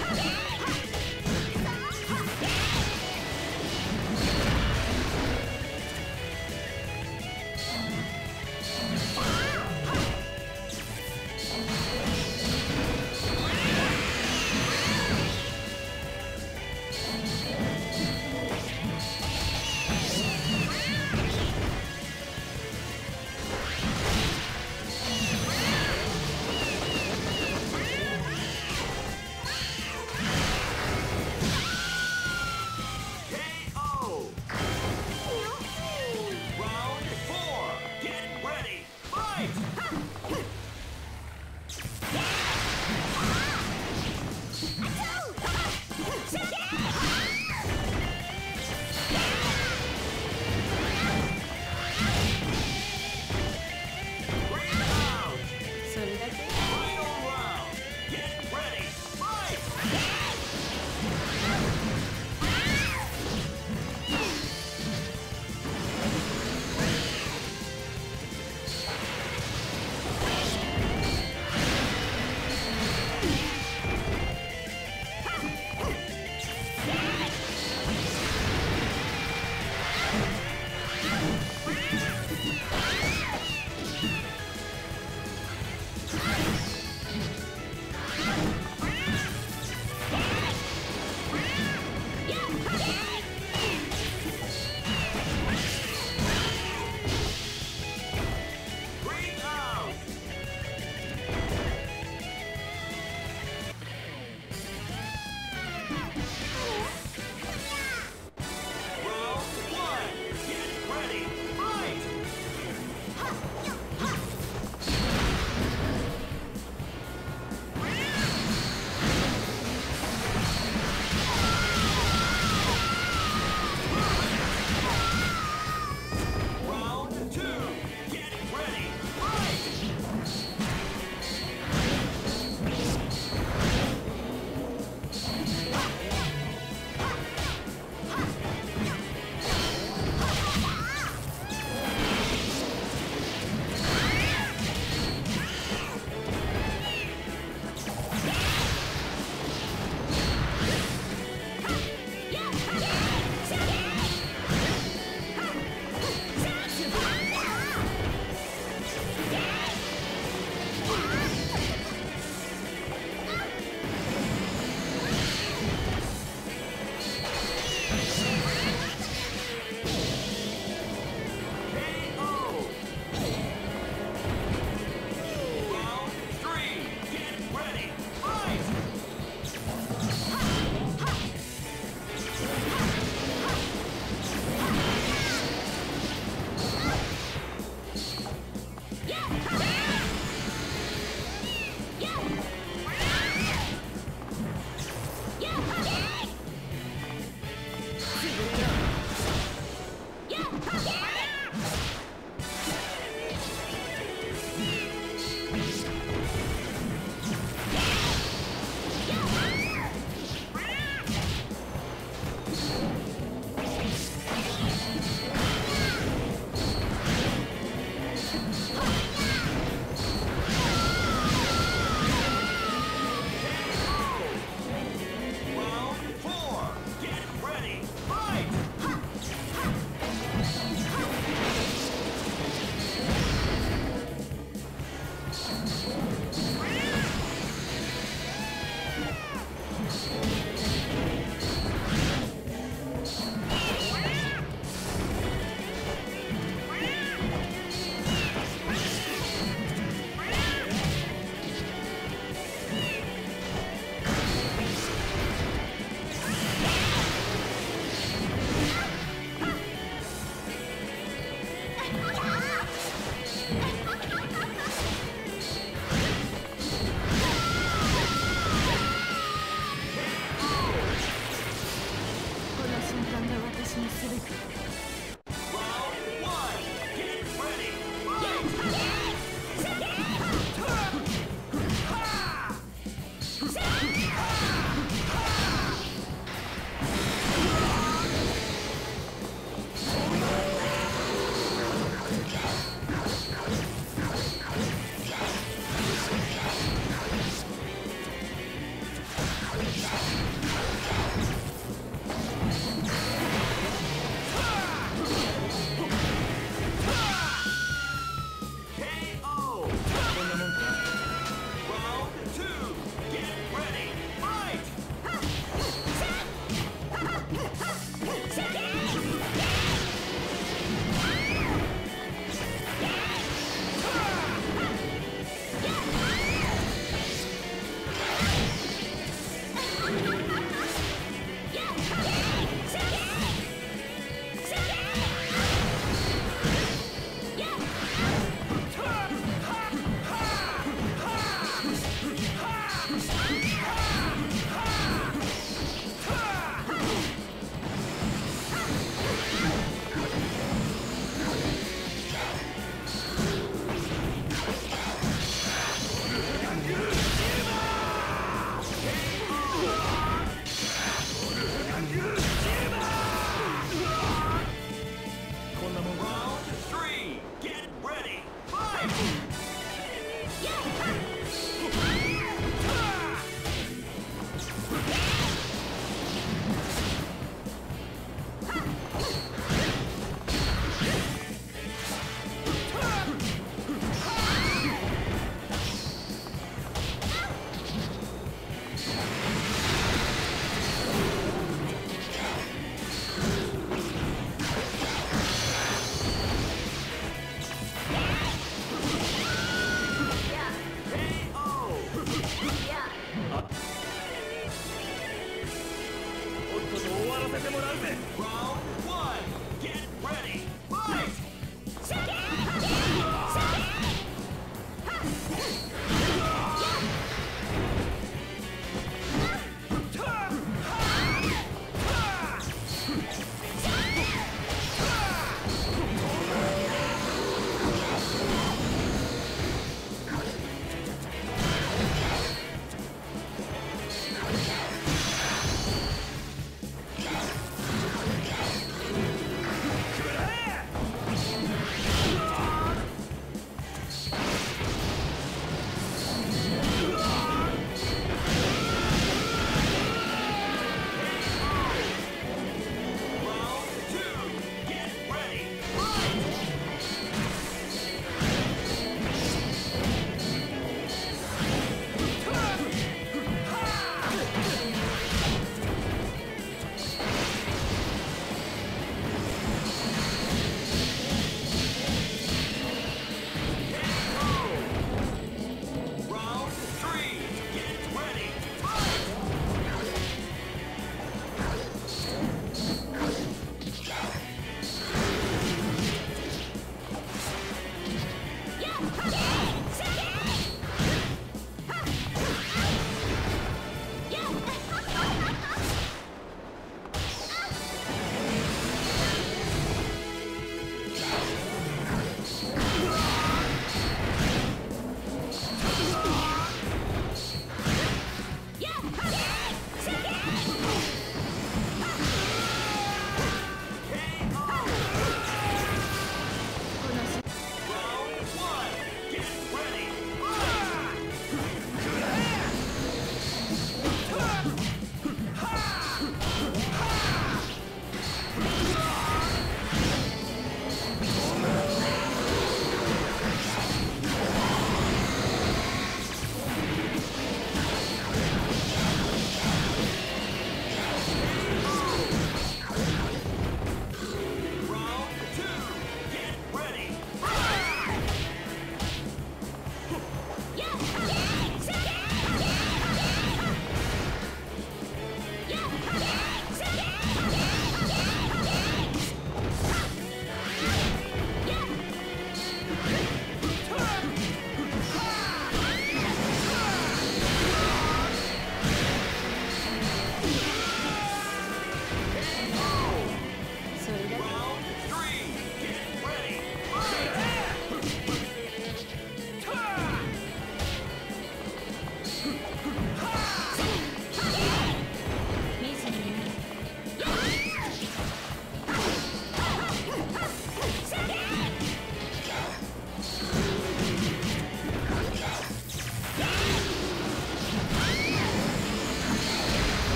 Yeah.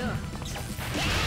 yeah.